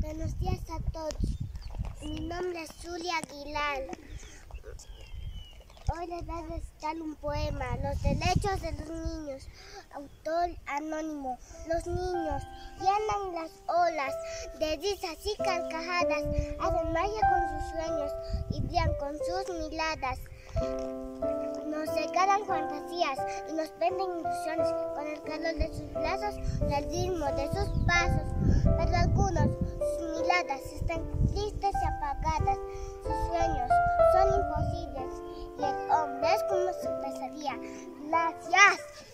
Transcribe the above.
Buenos días a todos. Mi nombre es Zulia Aguilar. Hoy les voy a recitar un poema, Los derechos de los niños. Autor anónimo. Los niños llenan las olas de risas y carcajadas, hacen magia con sus sueños y brillan con sus miradas. Nos regalan fantasías y nos venden ilusiones con el calor de sus brazos y el ritmo de sus pasos. Están tristes y apagadas. Sus sueños son imposibles y el hombre es como su pesadilla. Gracias.